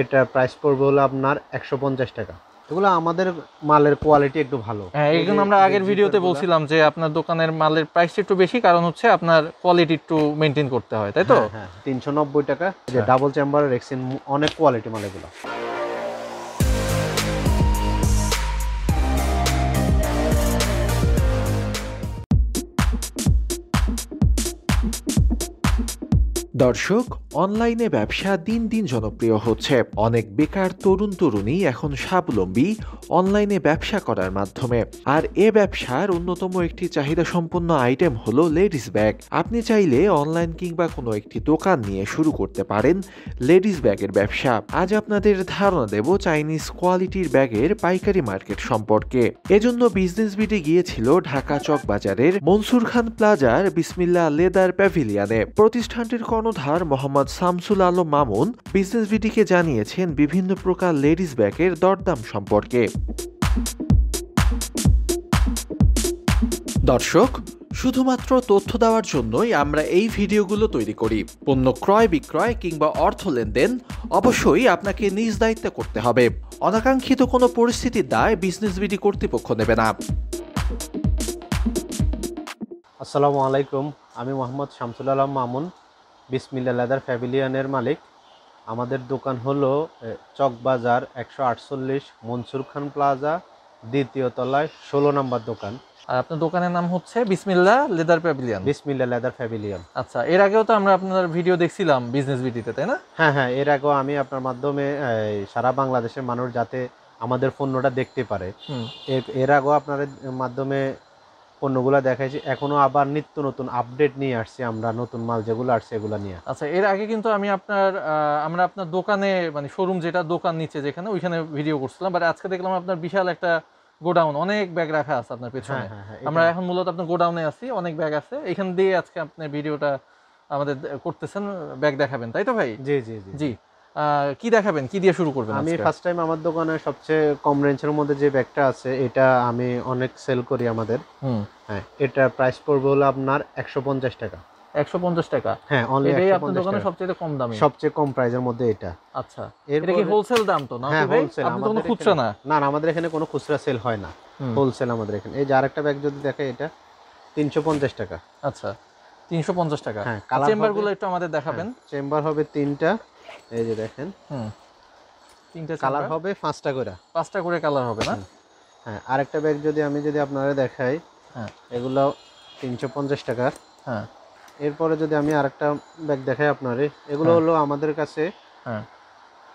এটা প্রাইস পড়বে হলো আপনার একশো পঞ্চাশ টাকা। এগুলো আমাদের মালের কোয়ালিটি একটু ভালো। হ্যাঁ আমরা আগের ভিডিওতে বলছিলাম যে আপনার দোকানের মালের প্রাইস একটু বেশি কারণ হচ্ছে আপনার কোয়ালিটি একটু মেনটেন করতে হয় তাই তো? হ্যাঁ তিনশো নব্বই টাকা। যে ডাবল চেম্বার রেক্সিন অনেক কোয়ালিটি মাল এগুলো। দর্শক, অনলাইনে ব্যবসা দিন দিন জনপ্রিয় হচ্ছে। অনেক বেকার তরুণ তরুণী এখন স্বাবলম্বী অনলাইনে ব্যবসা করার মাধ্যমে। আর এ ব্যবসার অন্যতম একটি চাহিদা সম্পন্ন আইটেম হলো লেডিস ব্যাগ। আপনি চাইলে অনলাইন কিংবা কোনো একটি দোকান নিয়ে শুরু করতে পারেন লেডিস ব্যাগের ব্যবসা। আজ আপনাদের ধারণা দেব চাইনিজ কোয়ালিটির ব্যাগের পাইকারি মার্কেট সম্পর্কে। এজন্য বিজনেস বিটে গিয়েছিল ঢাকা চক বাজারের মনসুর খান প্লাজার বিসমিল্লা লেদার প্যাভিলিয়ানে। প্রতিষ্ঠানটির কর্ণধার মোহাম্মদ শামসুল আলম মামুন বিজনেস বিটিকে জানিয়েছেন বিভিন্ন প্রকার লেডিস ব্যাগের দরদাম সম্পর্কে। দর্শক শুধুমাত্র তথ্য দেওয়ার জন্যই আমরা এই ভিডিওগুলো তৈরি করি। পণ্য ক্রয় বিক্রয় কিংবা অর্থ লেনদেন অবশ্যই আপনাকে নিজ দায়িত্ব করতে হবে। অনাকাঙ্ক্ষিত কোনো পরিস্থিতির দায় বিজনেস বিডি কর্তৃপক্ষ নেবে না। আসসালামু আলাইকুম আমি মোহাম্মদ শামসুল আলম মামুন। বিসমিল্লা লেদার প্যাভিলিয়নের মালিক। আমাদের দোকান হলো চকবাজার একশো আটচল্লিশ মনসুর খান প্লাজা দ্বিতীয় তলায় ষোলো নম্বর দোকান। আর আপনার দোকানের নাম হচ্ছে Bismillah leather pavilion? Bismillah leather pavilion. আচ্ছা এর আগেও তো আমরা আপনার ভিডিও দেখছিলাম বিজনেস ভিডিওতে তাই না? হ্যাঁ হ্যাঁ এর আগেও আমি আপনার মাধ্যমে সারা বাংলাদেশের মানুষ যাতে আমাদের পণ্যটা দেখতে পারে। এর- এর আগেও আপনার মাধ্যমে পণ্যগুলো দেখাইছি এখনও আবার নিত্য নতুন আপডেট নিয়ে আসছি আমরা নতুন মাল যেগুলো আসছে এগুলো নিয়ে। আচ্ছা এর আগে কিন্তু আমি আপনার আমরা আপনার দোকানে মানে শোরুম যেটা দোকান নিচে যেখানে ওইখানে ভিডিও করছিলাম বাট আজকে দেখলাম আপনার বিশাল একটা গোডাউন অনেক ব্যাগ রাখা আছে আপনার পেছনে। হ্যাঁ হ্যাঁ হ্যাঁ আমরা এখন মূলত আপনার গোডাউনে আছি অনেক ব্যাগ আছে এখান দিয়ে আজকে আপনি ভিডিওটা আমাদের করতেছেন ব্যাগ দেখাবেন তাই তো ভাই? জি জি জি। জি। কি দেখাবেন? কি দিয়ে শুরু করবেন আমি ফার্স্ট টাইম আমার দোকানে সবচেয়ে কম রেঞ্জের মধ্যে যে ব্যাগটা আছে এটা আমি অনেক সেল করি আমাদের। হ্যাঁ এটা প্রাইস পড়বে হলো আপনার একশো পঞ্চাশ টাকা। একশো পঞ্চাশ টাকা? হ্যাঁ এটাই আপনার দোকানে সবচেয়ে কম দামি? সবচেয়ে কম প্রাইসের মধ্যে এটা। আচ্ছা। এটা কি হোলসেল দাম তো না হ্যাঁ হোলসেল তো কোনো খুচরা না। না না আমাদের এখানে কোনো খুচরা সেল হয় না। হোলসেল আমাদের এখানে। এই যে আরেকটা ব্যাগ যদি দেখে এটা তিনশো পঞ্চাশ টাকা। আচ্ছা তিনশো পঞ্চাশ টাকা। হ্যাঁ কালার চেম্বারগুলো একটু আমাদের দেখাবেন। চেম্বার হবে তিনটা। এই যে দেখেন। তিনটা কালার হবে পাঁচটা করে। পাঁচটা করে কালার হবে না? হ্যাঁ আরেকটা ব্যাগ যদি আমি যদি আপনারা দেখাই হ্যাঁ। এগুলো তিনশো পঞ্চাশ টাকা হ্যাঁ। এরপরে যদি আমি আরেকটা ব্যাগ দেখাই আপনারে এগুলো হ্যাঁ। হলো আমাদের কাছে হ্যাঁ।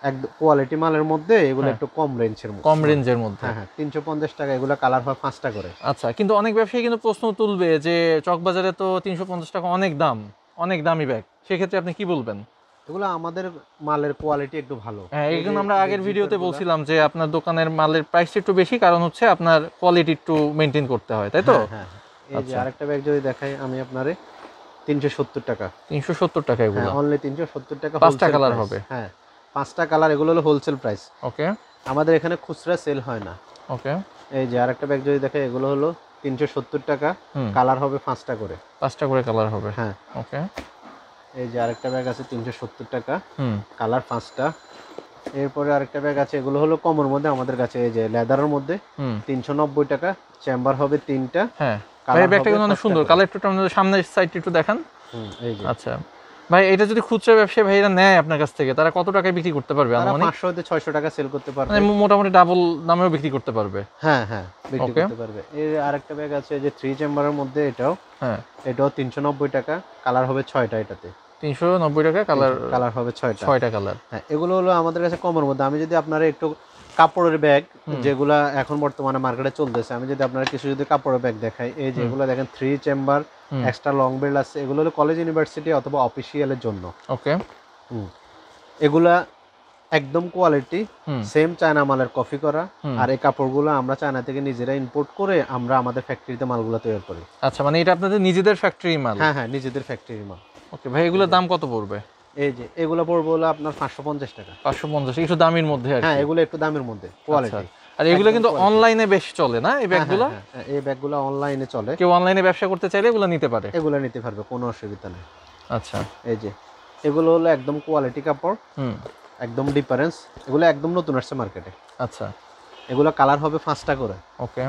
এক কোয়ালিটি মালের মধ্যে এগুলো হ্যাঁ। একটু কম রেঞ্জের মধ্যে। কম রেঞ্জের মধ্যে। হ্যাঁ হ্যাঁ তিনশো পঞ্চাশ টাকা এগুলো কালার হয় পাঁচটা করে। আচ্ছা কিন্তু অনেক ব্যবসায়ী কিন্তু প্রশ্ন তুলবে যে চকবাজারে তো তিনশো পঞ্চাশ টাকা অনেক দাম অনেক দামি ব্যাগ। সেক্ষেত্রে আপনি কি বলবেন? এগুলো আমাদের মালের কোয়ালিটি একটু ভালো। হ্যাঁ জন্য আমরা আগের ভিডিওতে বলছিলাম যে আপনার দোকানের মালের প্রাইস একটু বেশি কারণ হচ্ছে আপনার কোয়ালিটি একটু মেনটেন করতে হয় তাই তো? হ্যাঁ, হ্যাঁ এই যে আচ্ছা। আরেকটা ব্যাগ যদি দেখাই আমি আপনারে তিনশো সত্তর টাকা। তিনশো সত্তর টাকা এগুলো। হ্যাঁ অনলি তিনশো সত্তর টাকা পাঁচটা price। হবে। হ্যাঁ পাঁচটা কালার এগুলো হলো হোলসেল প্রাইস ওকে। আমাদের এখানে খুচরা সেল হয় না। ওকে। এই যে আরেকটা ব্যাগ যদি দেখে এগুলো হলো তিনশো সত্তর টাকা। কালার হবে পাঁচটা করে। পাঁচটা করে কালার হবে। হ্যাঁ। ওকে। এই যে আরেকটা ব্যাগ আছে তিনশো সত্তর টাকা। হুম। কালার পাঁচটা। এরপরে আরেকটা ব্যাগ আছে এগুলো হলো কমর মধ্যে আমাদের কাছে এই যে লেদারের মধ্যে। তিনশো নব্বই টাকা চেম্বার হবে তিনটা। হ্যাঁ। ব্যাগটা কিন্তু অনেক সুন্দর। কালার একটু সামনের সাইডটা একটু দেখান। এই যে। আচ্ছা। ভাই এটা যদি খুচরা ব্যবসায়ী ভাইরা নেয় আপনার কাছ থেকে তারা কত টাকায় বিক্রি করতে পারবে আনুমানিক? পাঁচশো হতে ছয়শো টাকা সেল করতে পারবে। মানে মোটামুটি ডাবল দামেও বিক্রি করতে পারবে। হ্যাঁ হ্যাঁ বিক্রি. করতে পারবে। এর আরেকটা ব্যাগ আছে যে থ্রি চেম্বারের মধ্যে এটাও। হ্যাঁ। এটাও তিনশো নব্বই টাকা কালার হবে ছয়টা এটাতে। তিনশো নব্বই টাকা কালার কালার হবে ছয়টা। ছয়টা কালার হ্যাঁ এগুলো হলো আমাদের কাছে কমের মধ্যে। আমি যদি আপনারা একটু কাপড়ের ব্যাগ যেগুলা এখন বর্তমানে মার্কেটে চলতেছে আমি যদি আপনারা কিছু যদি কাপড়ের ব্যাগ দেখাই এই যেগুলো দেখেন three chamber extra long belt আছে এগুলো হলো কলেজ ইউনিভার্সিটি অথবা অফিসিয়ালের জন্য। ওকে হুম। এগুলা একদম কোয়ালিটি সেম চায়না মালের কফি করা। আর এই কাপড়গুলো আমরা চায়না থেকে নিজেরা ইম্পোর্ট করে আমরা আমাদের ফ্যাক্টরিতে মালগুলো তৈরি করি। আচ্ছা মানে এটা আপনাদের নিজেদের ফ্যাক্টরি মাল? হ্যাঁ হ্যাঁ নিজেদের ফ্যাক্টরি মাল। ওকে ভাই এগুলোর দাম কত পড়বে? এই যে এগুলো পড়বে হলো আপনার পাঁচশো পঞ্চাশ টাকা। পাঁচশো পঞ্চাশ একটু দামের মধ্যে হ্যাঁ এগুলো একটু দামের মধ্যে কোয়ালিটি আচ্ছা। আর এগুলো কিন্তু অনলাইনে বেশ চলে না এই ব্যাগগুলো? হ্যাঁ, এই ব্যাগগুলো অনলাইনে চলে। কেউ অনলাইনে ব্যবসা করতে চাইলে এগুলো নিতে পারে? এগুলো নিতে পারবে কোনো অসুবিধা নেই। আচ্ছা। এই যে এগুলো হলো একদম কোয়ালিটি কাপড়। হুম। একদম ডিফারেন্স এগুলো একদম নতুন আসছে মার্কেটে আচ্ছা। এগুলো কালার হবে পাঁচটা করে। ওকে।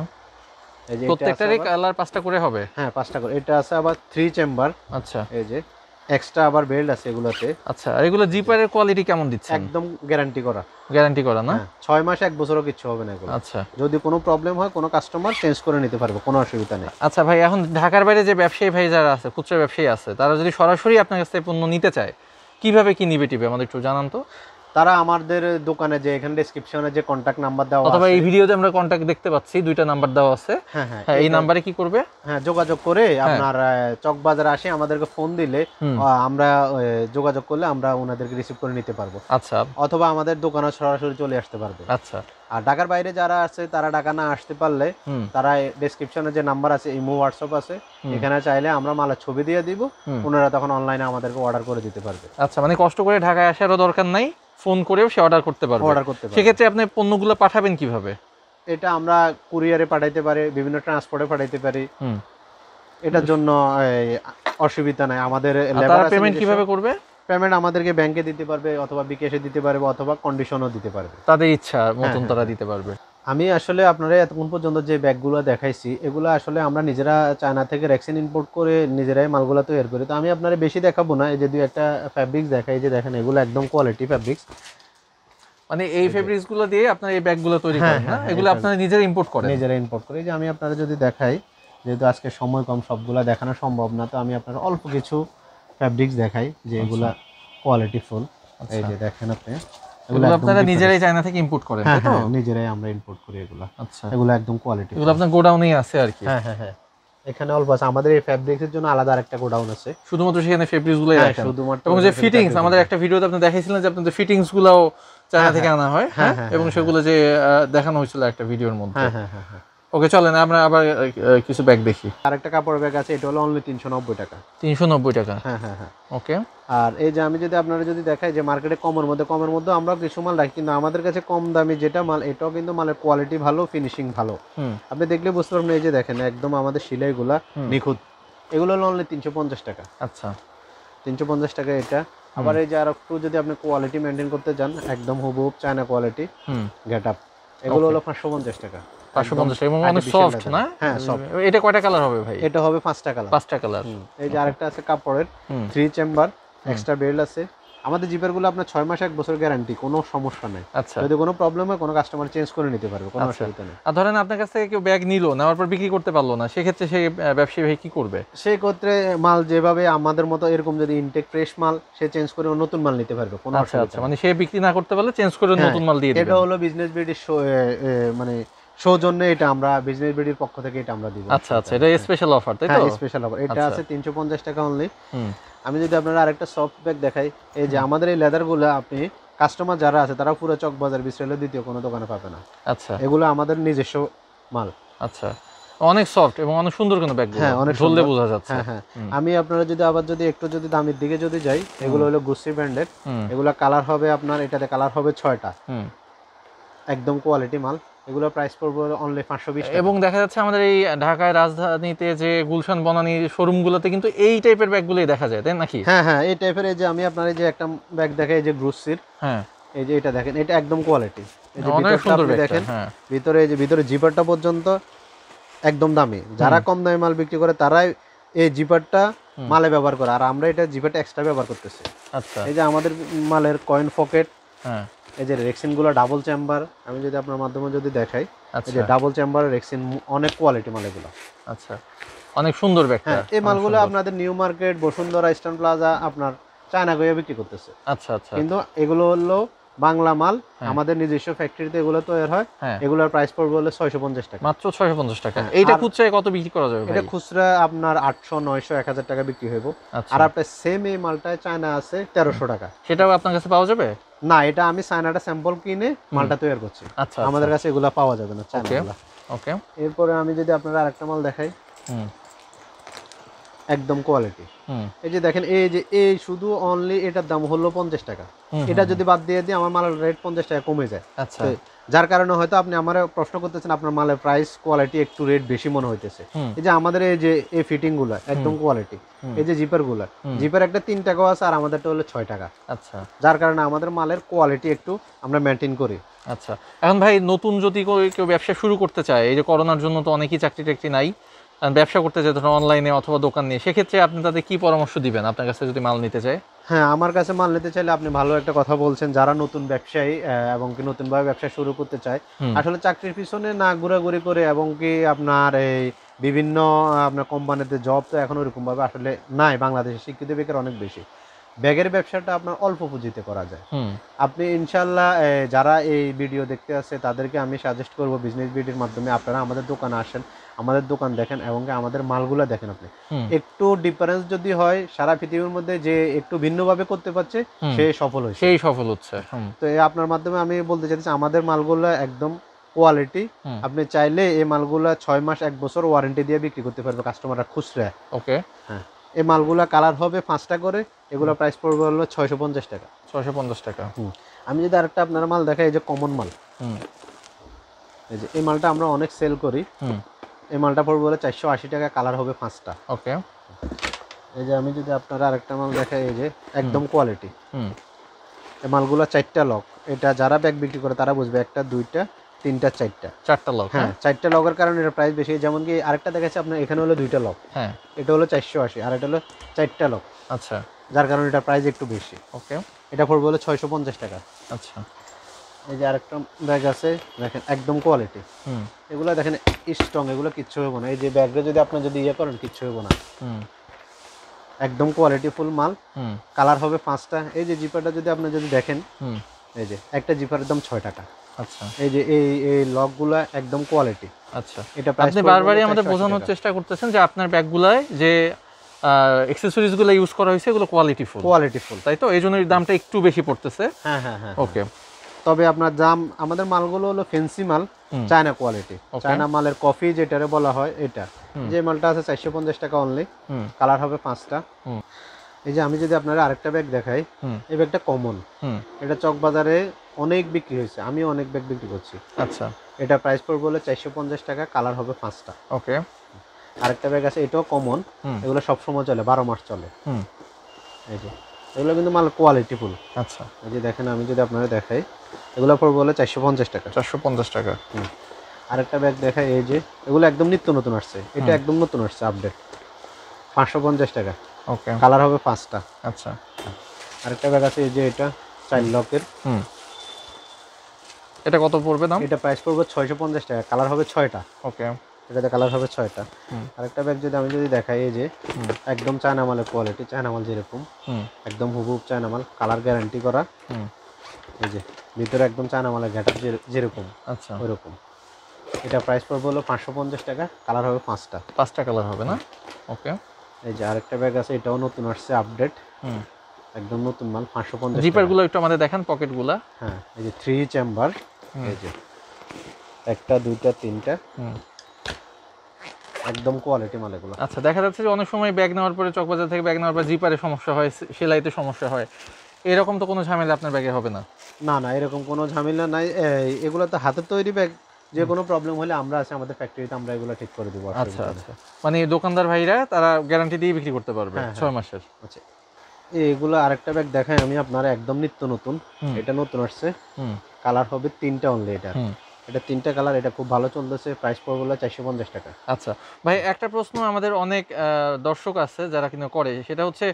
এই যে প্রত্যেকটারই কালার পাঁচটা করে হবে? হ্যাঁ পাঁচটা করে। এটা আছে আবার থ্রি চেম্বার আচ্ছা। এই যে এক্সট্রা আবার বেল্ট আছে এগুলোতে। আচ্ছা আর এগুলো জিপারের কোয়ালিটি কেমন দিচ্ছেন? একদম গ্যারান্টি করা। গ্যারান্টি করা না? হ্যাঁ, ছয় মাস এক বছরও কিচ্ছু হবে না এগুলো। আচ্ছা। যদি কোনো প্রবলেম হয় কোনো কাস্টমার চেঞ্জ করে নিতে পারবে কোনো অসুবিধা নেই। আচ্ছা ভাই এখন ঢাকার বাইরে যে ব্যবসায়ী ভাই যারা আছে খুচরা ব্যবসায়ী আছে তারা যদি সরাসরি আপনার কাছ থেকে পণ্য নিতে চায় কীভাবে কি নিবে টিবে আমাদের একটু জানান তো। তারা আমাদের দোকানে যে এখানে ডেসক্রিপশনে যে কন্ট্যাক্ট নাম্বার দেওয়া আছে অথবা এই ভিডিওতে আমরা কন্ট্যাক্ট দেখতে পাচ্ছি দুইটা নাম্বার দেওয়া আছে। হ্যাঁ হ্যাঁ হ্যাঁ এই নাম্বারে কি করবে? হ্যাঁ যোগাযোগ করে আপনার চকবাজার আসে আমাদেরকে ফোন দিলে আমরা যোগাযোগ করলে আমরা ওনাদেরকে রিসিভ করে নিতে পারব। আচ্ছা। অথবা আমাদের দোকানে সরাসরি চলে আসতে পারবে। আচ্ছা। আর ঢাকার বাইরে যারা আছে তারা ঢাকা না আসতে পারলে তারা ডেসক্রিপশনে যে নাম্বার আছে ইমো হোয়াটসঅ্যাপ আছে এখানে চাইলে আমরা মালের ছবি দিয়ে দিব। ওনারা তখন অনলাইনে আমাদেরকে অর্ডার করে দিতে পারবে। আচ্ছা মানে কষ্ট করে ঢাকায় আসারও দরকার নাই? ফোন করেও সে অর্ডার করতে পারবে। অর্ডার করতে পারবে। সেক্ষেত্রে আপনি পণ্যগুলো পাঠাবেন কীভাবে? এটা আমরা কুরিয়ারে পাঠাইতে পারি বিভিন্ন ট্রান্সপোর্টে পাঠাইতে পারি। এটার জন্য অসুবিধা নাই। আমাদের লেবার তারা পেমেন্ট কীভাবে করবে? পেমেন্ট আমাদেরকে ব্যাংকে দিতে পারবে অথবা বিকেশে দিতে পারবে অথবা কন্ডিশনও দিতে পারবে। তাদের ইচ্ছা মতন হ্যাঁ, তারা দিতে পারবে। আমি আসলে আপনারা এতক্ষণ পর্যন্ত যে ব্যাগগুলো দেখাইছি এগুলো আসলে আমরা নিজেরা চায়না থেকে রেক্সিন ইম্পোর্ট করে নিজেরাই মালগুলো তৈরি করি। তো আমি আপনারা বেশি দেখাবো না এই যে দুই একটা ফ্যাব্রিক্স দেখাই যে দেখেন এগুলো একদম কোয়ালিটি ফ্যাব্রিক্স মানে এই ফেব্রিক্সগুলো দিয়ে আপনার এই ব্যাগগুলো তৈরি হ্যাঁ, করেন না? হ্যাঁ, হ্যাঁ, এগুলো আপনারা নিজেরা ইম্পোর্ট করেন? নিজেরা ইম্পোর্ট করি। যে আমি আপনারা যদি দেখাই যেহেতু আজকে সময় কম সবগুলা দেখানো সম্ভব না তো আমি আপনারা অল্প কিছু ফ্যাব্রিক্স দেখাই যে এগুলা কোয়ালিটি ফুল এই যে দেখেন আপনি। এগুলো আপনারা নিজেরাই চায়না থেকে ইম্পোর্ট করেন হ্যাঁ তাই তো? হ্যাঁ নিজেরাই আমরা ইম্পোর্ট করি এগুলো। আচ্ছা। এগুলো একদম কোয়ালিটি এগুলো আপনার গোডাউনেই আছে আর কি? হ্যাঁ হ্যাঁ হ্যাঁ। এখানে অল্প আছে। আমাদের এই ফ্যাব্রিক্স এর জন্য আলাদা আরেকটা গোডাউন আছে। শুধুমাত্র সেখানে ফেব্রিক্স গুলোই হ্যাঁ, রাখেন। শুধুমাত্র এবং যে ফিটিংস আমাদের একটা ভিডিওতে আপনি দেখাইছিলেন যে আপনাদের ফিটিংস গুলাও চায়না থেকে আনা হয় হ্যাঁ হ্যাঁ, এবং সেগুলো যে দেখানো হয়েছিল একটা ভিডিওর মধ্যে। হ্যাঁ হ্যাঁ হ্যাঁ হ্যাঁ। ওকে চলেন আমরা আবার কিছু ব্যাগ দেখি। আরেকটা কাপড় ব্যাগ আছে এটা হলো অনলি তিনশো নব্বই টাকা। তিনশো নব্বই টাকা? হ্যাঁ হ্যাঁ হ্যাঁ। ওকে। আর এই যে আমি যদি আপনারা যদি দেখাই যে মার্কেটে কমের মধ্যে কমের মধ্যে আমরা কিছু মাল রাখি কিন্তু আমাদের কাছে কম দামি যেটা মাল এটাও কিন্তু মালের কোয়ালিটি ভালো ফিনিশিং ভালো। আপনি দেখলে বুঝতে পারবেন এই যে দেখেন একদম আমাদের সেলাইগুলা। নিখুঁত। এগুলো হলো অনলি তিনশো পঞ্চাশ টাকা। আচ্ছা। তিনশো পঞ্চাশ টাকা এটা। আবার এই যে আর একটু যদি আপনি কোয়ালিটি মেনটেন করতে চান একদম হুবহুব চায়না কোয়ালিটি হুম। গেট আপ এগুলো হলো পাঁচশো পঞ্চাশ টাকা। পাঁচশো একদম পঞ্চাশ এবং অনেক সফট না? হ্যাঁ সফট এটা কয়টা কালার হবে ভাই? এটা হবে পাঁচটা কালার পাঁচটা কালার এই যে আরেকটা আছে কাপড়ের থ্রি চেম্বার এক্সট্রা বেল্ট আছে। আমাদের জিপেরগুলো আপনার ছয় মাস এক বছর গ্যারান্টি কোনো সমস্যা নেই। আচ্ছা। যদি কোনো প্রবলেম হয় কোনো কাস্টমার চেঞ্জ করে নিতে পারবে কোনো আচ্ছা। অসুবিধা নেই। আর ধরেন আপনার কাছ থেকে কেউ ব্যাগ নিলো নেওয়ার পর বিক্রি করতে পারল না সেক্ষেত্রে সে ব্যবসায়ী ভাই কি করবে? সেই ক্ষেত্রে মাল যেভাবে আমাদের মতো এরকম যদি ইনটেক ফ্রেশ মাল সে চেঞ্জ করে নতুন মাল নিতে পারবে কোনো আচ্ছা আচ্ছা। অসুবিধা মানে সে বিক্রি না করতে পারলে চেঞ্জ করে হ্যাঁ, নতুন মাল দিয়ে এটা হলো বিজনেস বিডির মানে সৌজন্যে এটা আমরা বিজনেস বিডির পক্ষ থেকে এটা আমরা দিব। আচ্ছা আচ্ছা এটা স্পেশাল অফার তাই তো? হ্যাঁ স্পেশাল অফার এটা আচ্ছা। আছে তিনশো পঞ্চাশ টাকা অনলি আমি যদি আপনার আরেকটা সফট ব্যাগ দেখাই এই যে আমাদের এই লেদারগুলো আপনি কাস্টমার যারা আছে তারা পুরো চক বাজার বিশ্রাইলে দ্বিতীয় কোনো দোকানে পাবে না। আচ্ছা। এগুলো আমাদের নিজস্ব মাল। আচ্ছা। অনেক সফট এবং অনেক সুন্দর কিন্তু ব্যাগ হ্যাঁ, অনেক সুন্দর। বোঝা যাচ্ছে। হ্যাঁ হ্যাঁ। আমি আপনারা যদি আবার যদি একটু যদি দামের দিকে যদি যাই এগুলো হলো গুসি ব্র্যান্ডের এগুলো কালার হবে আপনার এটাতে কালার হবে ছয়টা। হুম। একদম কোয়ালিটি মাল। এগুলো প্রাইস পড়বে অনলি পাঁচশো বিশ এবং দেখা যাচ্ছে আমাদের এই ঢাকায় রাজধানীতে যে গুলশান বনানী শোরুমগুলোতে কিন্তু এই টাইপের ব্যাগগুলোই দেখা যায় তাই নাকি? হ্যাঁ হ্যাঁ এই টাইপের এই যে আমি আপনার এই যে একটা ব্যাগ দেখাই এই যে গ্রুসির হ্যাঁ। এই যে এটা দেখেন এটা একদম কোয়ালিটি এই যে অনেক ভিতরটা আপনি দেখেন হ্যাঁ। ভিতরে এই যে ভিতরে জিপারটা পর্যন্ত একদম দামি। যারা কম দামে মাল বিক্রি করে তারাই এই জিপারটা। মালে ব্যবহার করে। আর আমরা এটা জিপারটা এক্সট্রা ব্যবহার করতেছি। আচ্ছা। এই যে আমাদের মালের কয়েন পকেট হ্যাঁ। এই যে রেক্সিনগুলো ডাবল চেম্বার আমি যদি আপনার মাধ্যমে যদি দেখাই এই যে ডাবল চেম্বার রেক্সিন অনেক কোয়ালিটি মাল এগুলো। আচ্ছা। অনেক সুন্দর ব্যাগটা। হ্যাঁ এই মালগুলো আপনাদের new market Bashundhara eastern plaza আপনার চায়না গিয়ে বিক্রি করতেছে। আচ্ছা আচ্ছা। কিন্তু এগুলো হলো বাংলা মাল হ্যাঁ। আমাদের নিজস্ব ফ্যাক্টরিতে এগুলো তৈরি হয়। হ্যাঁ। এগুলোর প্রাইস পড়বে হলো ছয়শো পঞ্চাশ টাকা। মাত্র ছয়শো পঞ্চাশ টাকা। হ্যাঁ, এইটা খুচরায় কত বিক্রি করা যাবে এটা খুচরা আপনার আটশো নয়শো এক হাজার টাকা বিক্রি হইব। আচ্ছা। আর আপনার সেম এই মালটায় চায়না আছে তেরোশো টাকা। সেটাও আপনার কাছে পাওয়া যাবে? না এটা আমি চায়নাটা স্যাম্পল কিনে মালটা তৈরি করছি। আচ্ছা আমাদের কাছে এগুলা পাওয়া যাবে না চায়না ওকে। এরপরে আমি যদি আপনারা আরেকটা মাল দেখাই। হুম। একদম কোয়ালিটি এই যে দেখেন এই যে এই শুধু অনলি এটার দাম হলো পঞ্চাশ টাকা। এটা যদি বাদ দিয়ে দিই আমার মালের রেট পঞ্চাশ টাকা কমে যায়। আচ্ছা। যার কারণে হয়তো আপনি আমার প্রশ্ন করতেছেন আপনার মালের প্রাইস কোয়ালিটি একটু রেট বেশি মনে হইতেছে। এই যে আমাদের এই যে এই ফিটিংগুলো একদম কোয়ালিটি এই যে জিপারগুলো। জিপার একটা তিন টাকাও আছে আর আমাদেরটা হলো ছয় টাকা। আচ্ছা। যার কারণে আমাদের মালের কোয়ালিটি একটু আমরা মেনটেন করি। আচ্ছা। এখন ভাই নতুন যদি কেউ- ব্যবসা শুরু করতে চায় এই যে করোনার জন্য তো অনেকেই চাকরি টাকরি নাই। ব্যবসা করতে চাই ধরুন অনলাইনে অথবা দোকান নিয়ে সেক্ষেত্রে আপনি তাদের কি পরামর্শ দিবেন আপনার কাছে যদি মাল নিতে চায়? হ্যাঁ আমার কাছে মাল নিতে চাইলে আপনি ভালো একটা কথা বলছেন যারা নতুন ব্যবসায়ী এবং কি নতুনভাবে ব্যবসা শুরু করতে চায় আসলে চাকরির পিছনে না ঘোরাঘুরি করে এবং কি আপনার এই বিভিন্ন আপনার কোম্পানিতে জব তো এখন ওরকম ভাবে আসলে নাই বাংলাদেশে শিক্ষিত বেকার অনেক বেশি। ব্যাগের ব্যবসাটা আপনার অল্প পুঁজিতে করা যায়। আপনি ইনশাল্লাহ যারা এই ভিডিও দেখতে আসছে তাদেরকে আমি সাজেস্ট করব বিজনেস ভিডিওর মাধ্যমে আপনারা আমাদের দোকানে আসেন আমাদের দোকান দেখেন এবং আমাদের মালগুলো দেখেন আপনি। একটু ডিফারেন্স যদি হয় সারা পৃথিবীর মধ্যে যে একটু ভিন্নভাবে করতে পারছে। সে সফল হয়েছে। সেই সফল হচ্ছে তো আপনার মাধ্যমে আমি বলতে চাইছি আমাদের মালগুলো একদম কোয়ালিটি আপনি চাইলে এই মালগুলো ছয় মাস এক বছর ওয়ারেন্টি দিয়ে বিক্রি করতে পারবে কাস্টমাররা খুচরা। ওকে এই মালগুলা কালার হবে পাঁচটা করে এগুলো প্রাইস পড়বে হলো ছয়শো পঞ্চাশ টাকা। ছয়শো পঞ্চাশ টাকা। আমি যদি আরেকটা আপনার মাল দেখাই এই যে কমন মাল। হুম। এই যে এই মালটা আমরা অনেক সেল করি। হুম। এই মালটা পড়বে বলে চারশো আশি টাকা কালার হবে পাঁচটা। ওকে। এই যে আমি যদি আপনারা আরেকটা মাল দেখাই এই যে একদম কোয়ালিটি হুম। এই মালগুলো চারটা লক এটা যারা ব্যাগ বিক্রি করে তারা বুঝবে একটা দুইটা তিনটা চারটা। চারটা লক হ্যাঁ চারটা লকের কারণে এটা প্রাইস বেশি। যেমন কি আরেকটা দেখাচ্ছে আপনার এখানে হলো দুইটা লক হ্যাঁ। এটা হলো চারশো আশি আর এটা হলো চারটা লক আচ্ছা। যার কারণে এটা প্রাইস একটু বেশি। ওকে। এটা পড়বে হলো ছয়শো পঞ্চাশ টাকা। আচ্ছা। এই যে আরেকটা ব্যাগ আছে দেখেন একদম কোয়ালিটি হুম। এগুলো দেখেন স্ট্রং এগুলো কিচ্ছু হবে না। এই যে ব্যাগটা যদি আপনি যদি ইয়ে করেন কিচ্ছু হবে না। হুম। একদম কোয়ালিটি ফুল মাল। হুম। কালার হবে পাঁচটা। এই যে জিপারটা যদি আপনি যদি দেখেন হুম। এই যে একটা জিপারের দাম ছয় টাকা। আচ্ছা। এই যে এই এই লকগুলা একদম কোয়ালিটি আচ্ছা। এটা আপনি বারবারই আমাদের বোঝানোর চেষ্টা করতেছেন যে আপনার ব্যাগগুলায় যে ইউজ করা হয়েছে এগুলো কোয়ালিটি ফুল কোয়ালিটি ফুল তাই তো? এই জন্য দামটা একটু বেশি পড়তেছে। হ্যাঁ হ্যাঁ হ্যাঁ ওকে তবে আপনার আমাদের মালগুলো হলো ফেন্সি মাল চায়না কোয়ালিটি চায়না মালের কফি যেটারে বলা হয় এটা। যে মালটা আছে চারশো পঞ্চাশ টাকা অনলি কালার হবে পাঁচটা। এই যে আমি যদি আপনার আরেকটা ব্যাগ দেখাই এই ব্যাগটা কমন এটা চক বাজারে অনেক বিক্রি হয়েছে আমি অনেক ব্যাগ বিক্রি করছি। আচ্ছা। এটা প্রাইস পড়বে হলো চারশো পঞ্চাশ টাকা কালার হবে পাঁচটা। ওকে। আরেকটা ব্যাগ আছে এটাও কমন এগুলো সবসময় চলে বারো মাস চলে। হুম। এই যে এগুলো কিন্তু মাল কোয়ালিটি ফুল আচ্ছা। এই যে দেখেন আমি যদি আপনারা দেখাই এগুলো পড়বে হলো চারশো পঞ্চাশ টাকা। চারশো পঞ্চাশ টাকা। আরেকটা ব্যাগ দেখাই এই যে এগুলো একদম নিত্য নতুন আসছে এটা একদম নতুন আসছে আপডেট পাঁচশো পঞ্চাশ টাকা। ওকে। কালার হবে পাঁচটা। আচ্ছা। আরেকটা ব্যাগ আছে এই যে এটা চার লকের হুম। এটা কত পড়বে দাম? এটা প্রাইস পড়বে ছয়শো পঞ্চাশ টাকা। কালার হবে ছয়টা। ওকে। এটাতে কালার হবে ছয়টা। আরেকটা ব্যাগ যদি আমি যদি দেখাই এই যে একদম চায়না মালের কোয়ালিটি চায়না মাল যেরকম হুম। একদম হুবহুব চায়না মাল কালার গ্যারান্টি করা। হুম। এই যে ভিতরে একদম চায়না মালের ঘাটা যেরকম আচ্ছা। ওরকম। এটা প্রাইস পড়বে হলো পাঁচশো পঞ্চাশ টাকা কালার হবে পাঁচটা। পাঁচটা কালার হবে না? ওকে। এই যে আরেকটা ব্যাগ আছে এটাও নতুন আসছে আপডেট হুম। একদম নতুন মাল পাঁচশো পঞ্চাশ জিপারগুলো একটু আমাদের দেখান পকেটগুলা হ্যাঁ এই যে থ্রি চেম্বার এই যে। একটা দুইটা তিনটা। একদম কোয়ালিটি মাল এগুলো। আচ্ছা দেখা যাচ্ছে যে অনেক সময় ব্যাগ নেওয়ার পরে চকবাজার থেকে ব্যাগ নেওয়ার পর জিপারে সমস্যা হয় সেলাইতে সমস্যা হয়। এরকম তো কোনো ঝামেলা আপনার ব্যাগে হবে না? না না এরকম কোনো ঝামেলা নাই। এগুলো তো হাতের তৈরি ব্যাগ। যে কোনো প্রবলেম হলে আমরা আছি আমাদের ফ্যাক্টরিতে আমরা এগুলো ঠিক করে দেবো আচ্ছা আচ্ছা। মানে দোকানদার ভাইরা তারা গ্যারান্টি দিয়ে বিক্রি করতে পারবে হ্যাঁ, ছয় মাসের। আচ্ছা এগুলো আরেকটা ব্যাগ দেখাই আমি আপনারা একদম নিত্য নতুন। এটা নতুন আসছে। কালার হবে তিনটা অনলি এটা। এটা তিনটা কালার এটা খুব ভালো চলতেছে। প্রাইস পড়বে হলো চারশো পঞ্চাশ টাকা। আচ্ছা ভাই একটা প্রশ্ন আমাদের অনেক দর্শক আছে যারা কিনা করে। সেটা হচ্ছে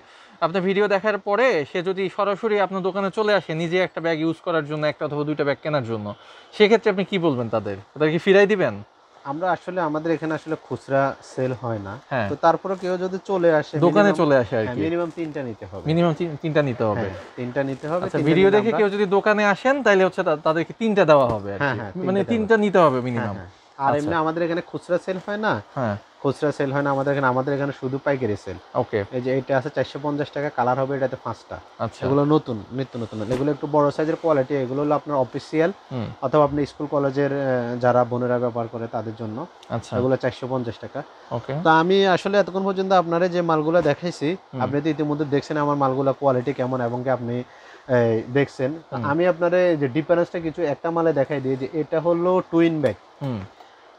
আপনার ভিডিও দেখার পরে সে যদি সরাসরি আপনার দোকানে চলে আসে নিজে একটা ব্যাগ ইউজ করার জন্য একটা অথবা দুইটা ব্যাগ কেনার জন্য সেক্ষেত্রে আপনি কি বলবেন তাদের? তাদেরকে ফিরাই দিবেন? আমরা আসলে আমাদের এখানে আসলে খুচরা সেল হয় না। হ্যাঁ। তো তারপরে কেউ যদি চলে আসে দোকানে চলে আসে আর কি। মিনিমাম তিনটা নিতে হবে। মিনিমাম তিনটা নিতে হবে। হ্যাঁ, তিনটা নিতে হবে আচ্ছা ভিডিও দেখে কেউ যদি দোকানে আসেন তাহলে হচ্ছে তাদেরকে তিনটা দেওয়া হবে আর হ্যাঁ, কি। হ্যাঁ, মানে তিনটা নিতে হবে হ্যাঁ, মিনিমাম হ্যাঁ। আর আচ্ছা। এমনি আমাদের এখানে খুচরা সেল হয় না? হ্যাঁ। খুচরা সেল হয় না আমাদের এখানে আমাদের এখানে শুধু পাইকারি সেল ওকে এই যে এটা আছে চারশো পঞ্চাশ টাকা কালার হবে এটাতে পাঁচটা। আচ্ছা। এগুলো নতুন নিত্য নতুন। এগুলো একটু বড় সাইজের কোয়ালিটি এগুলো হলো আপনার অফিসিয়াল অথবা আপনি স্কুল কলেজের যারা বোনেরা ব্যবহার করে তাদের জন্য। আচ্ছা। এগুলো চারশো পঞ্চাশ টাকা। ওকে তো আমি আসলে এতক্ষণ পর্যন্ত আপনারা যে মালগুলো দেখাইছি আপনি তো ইতিমধ্যে দেখছেন আমার মালগুলো কোয়ালিটি কেমন এবং কি আপনি দেখছেন। আমি আপনার যে ডিফারেন্সটা কিছু একটা মালে দেখাই দিই যে এটা হলো টুইন ব্যাগ হুম।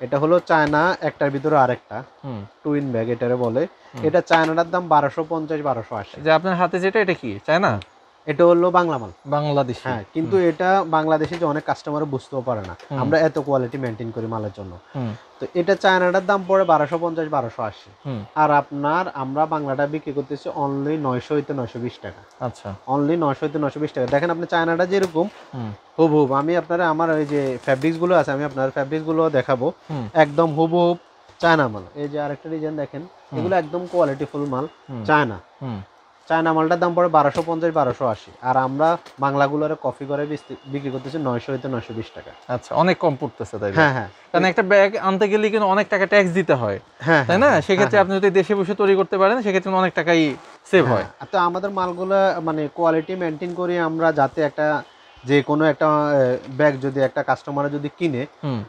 এটা হলো চায়না একটার ভিতরে আরেকটা। হুম। টুইন ব্যাগ এটারে বলে। এটা চায়নাটার দাম বারোশো পঞ্চাশ বারোশো আশি। যে আপনার হাতে যেটা এটা কি? চায় না এটা হলো বাংলা মাল। বাংলাদেশ। হ্যাঁ কিন্তু এটা বাংলাদেশে যে অনেক কাস্টমার বুঝতেও পারে না। আমরা এত কোয়ালিটি মেনটেন করি মালের জন্য। তো এটা চায়নাটার দাম পড়ে বারোশো পঞ্চাশ বারোশো আশি। আর আপনার আমরা বাংলাটা বিক্রি করতেছি অনলি নয়শো হইতে নয়শো বিশ টাকা। আচ্ছা। অনলি নয়শো হইতে নয়শো বিশ টাকা। দেখেন আপনি চায়নাটা যেরকম হুবহুব আমি আপনার আমার ওই যে ফ্যাব্রিক্সগুলো আছে আমি আপনার ফ্যাব্রিক্সগুলো দেখাবো একদম হুবহুব চায়না মাল। এই যে আরেকটা ডিজাইন দেখেন এগুলো একদম কোয়ালিটি ফুল মাল চায়না। হুম। চায়না মালটার দাম পড়ে বারোশো পঞ্চাশ বারোশো আশি। আর আমরা বাংলাগুলোর কফি করে বিক্রি করতেছি নয়শো হইতে নয়শো বিশ টাকা। আচ্ছা অনেক কম পড়তেছে তাই হ্যাঁ হ্যাঁ। কারণ একটা ব্যাগ আনতে গেলে কিন্তু অনেক টাকা ট্যাক্স দিতে হয়। হ্যাঁ তাই না? সেক্ষেত্রে আপনি যদি দেশে বসে তৈরি করতে পারেন সেক্ষেত্রে অনেক টাকাই সেভ হয়। হ্যাঁ, তো আমাদের মালগুলো মানে কোয়ালিটি মেনটেন করি আমরা যাতে একটা যে কোনো একটা ব্যাগ যদি একটা কাস্টমার যদি কিনে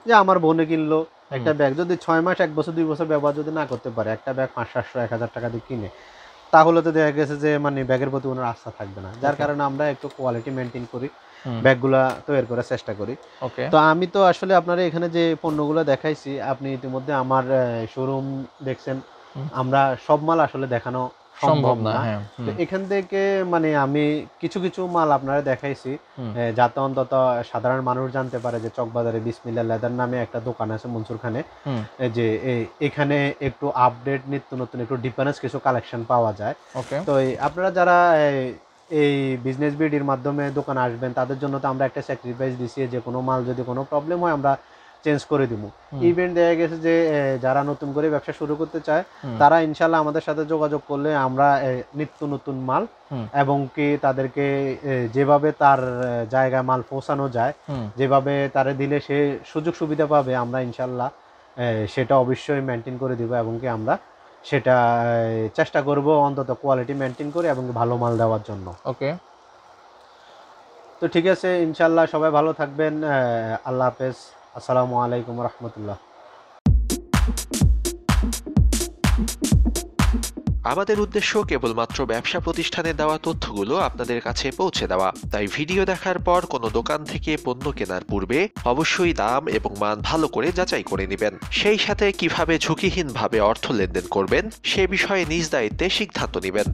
যে আমার বোনে কিনলো একটা ব্যাগ যদি ছয় মাস এক বছর দুই বছর ব্যবহার যদি না করতে পারে একটা ব্যাগ পাঁচ সাতশো এক হাজার টাকা দিয়ে কিনে তাহলে তো দেখা গেছে যে মানে ব্যাগের প্রতি কোনো আস্থা থাকবে না। যার কারণে আমরা একটু কোয়ালিটি মেনটেন করি ব্যাগগুলা তৈরি করার চেষ্টা করি। তো আমি তো আসলে আপনারা এখানে যে পণ্যগুলো দেখাইছি আপনি ইতিমধ্যে আমার শোরুম দেখছেন। আমরা সব মাল আসলে দেখানো সম্ভব না হ্যাঁ এখান থেকে মানে আমি কিছু কিছু মাল আপনারা দেখাইছি। যাতে অন্তত সাধারণ মানুষ জানতে পারে যে চকবাজারে বিসমিল্লা লেদার নামে একটা দোকান আছে মনসুর খানে যে এখানে একটু আপডেট নিত্য নতুন একটু ডিফারেন্স কিছু কালেকশন পাওয়া যায়। তো আপনারা যারা এই বিজনেস বিডির মাধ্যমে দোকান আসবেন তাদের জন্য তো আমরা একটা স্যাক্রিফাইস দিছি যে কোনো মাল যদি কোনো প্রবলেম হয় আমরা চেঞ্জ করে দিব। হুম। ইভেন্ট দেখা গেছে যে যারা নতুন করে ব্যবসা শুরু করতে চায় তারা ইনশাল্লাহ আমাদের সাথে যোগাযোগ করলে আমরা নিত্য নতুন মাল এবং কি তাদেরকে যেভাবে তার জায়গায় মাল পৌঁছানো যায় যেভাবে তারে দিলে সে সুযোগ সুবিধা পাবে আমরা ইনশাল্লাহ সেটা অবশ্যই মেনটেন করে দিব এবং কি আমরা সেটা চেষ্টা করব অন্তত কোয়ালিটি মেনটেন করে এবং ভালো মাল দেওয়ার জন্য। ওকে তো ঠিক আছে ইনশাল্লাহ সবাই ভালো থাকবেন আল্লাহ হাফেজ। আসসালামু আলাইকুম রহমতুল্লাহ। আমাদের উদ্দেশ্য কেবলমাত্র ব্যবসা প্রতিষ্ঠানে দেওয়া তথ্যগুলো আপনাদের কাছে পৌঁছে দেওয়া। তাই ভিডিও দেখার পর কোনো দোকান থেকে পণ্য কেনার পূর্বে অবশ্যই দাম এবং মান ভালো করে যাচাই করে নেবেন। সেই সাথে কীভাবে ঝুঁকিহীনভাবে অর্থ লেনদেন করবেন, সে বিষয়ে নিজ দায়িত্বে সিদ্ধান্ত নেবেন।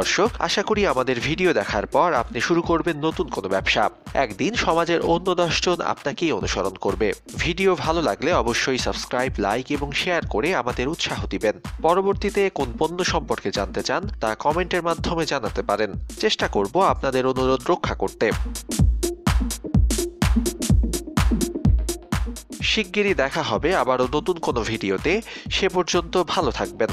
দর্শক, আশা করি আমাদের ভিডিও দেখার পর আপনি শুরু করবেন নতুন কোনো ব্যবসা। একদিন সমাজের অন্য দশজন আপনাকেই অনুসরণ করবে। ভিডিও ভালো লাগলে অবশ্যই সাবস্ক্রাইব, লাইক এবং শেয়ার করে আমাদের উৎসাহ দিবেন। পরবর্তীতে কোন পণ্য সম্পর্কে জানতে চান, তা কমেন্টের মাধ্যমে জানাতে পারেন। চেষ্টা করব আপনাদের অনুরোধ রক্ষা করতে। শিগগিরই দেখা হবে আবারও নতুন কোনো ভিডিওতে। সে পর্যন্ত ভালো থাকবেন।